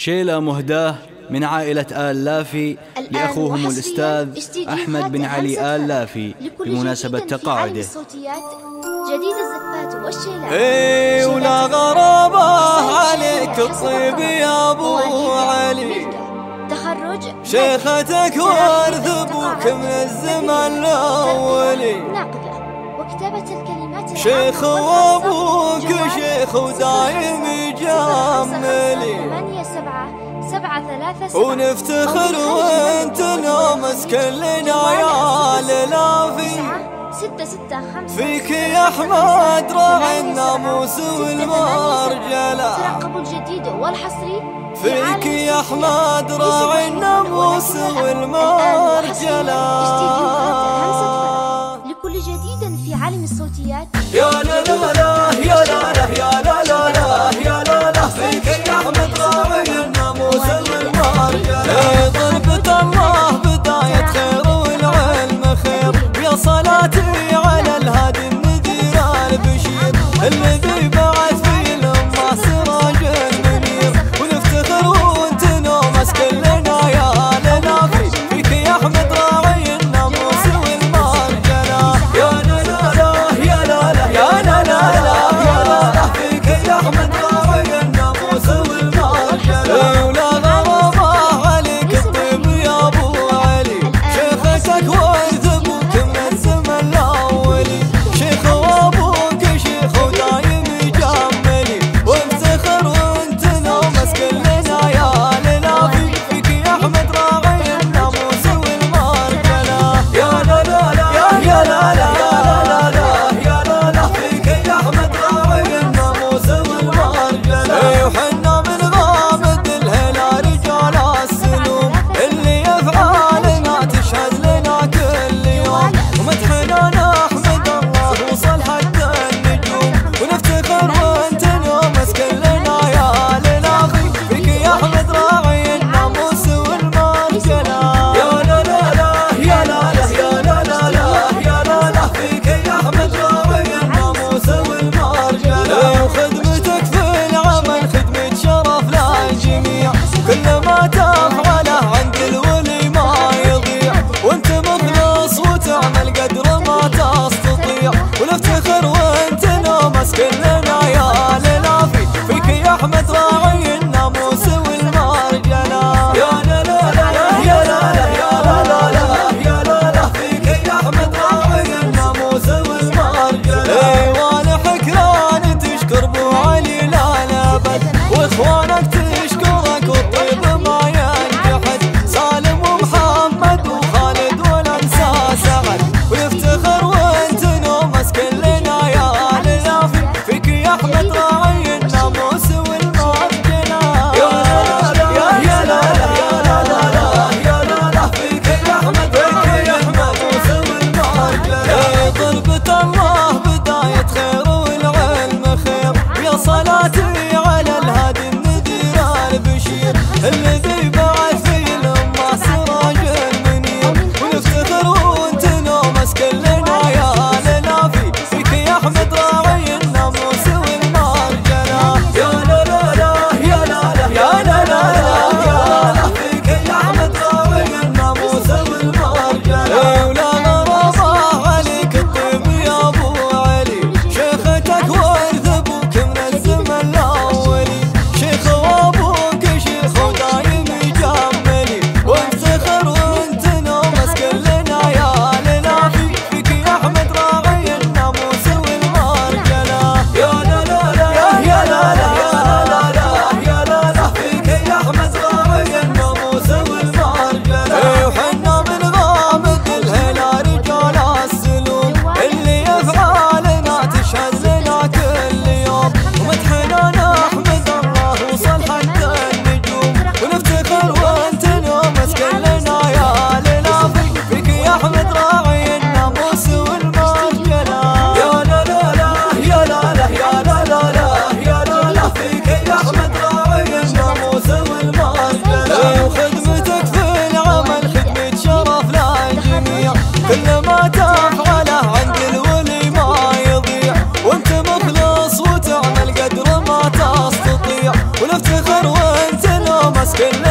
شيلة مهداة من عائلة آل لافي لأخوهم الأستاذ أحمد بن علي آل لافي بمناسبة تقاعده. جديد الزفات والشيلات اي ولا غرابة عليك الطيب يا أبو علي. تخرج شيختك وارث أبوك من الزمن الأولي. ناقدة. وكتابة الكلمات شيخ وأبوك شيخ ودايم يجملي سبعة ثلاثة سبعة ونفتخر وانت نومس كلنا يا للافي ستة ستة خمسة فيك يا أحمد راعي الناموس والمرجلة. ترقبوا الجديد والحصري فيك يا أحمد راعي الناموس والمرجلة. لكل جديد في عالم الصوتيات. يا لا لا لا. metro que